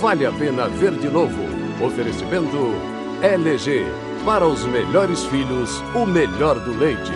Vale a pena ver de novo. Oferecimento LG. Para os melhores filhos, o melhor do leite.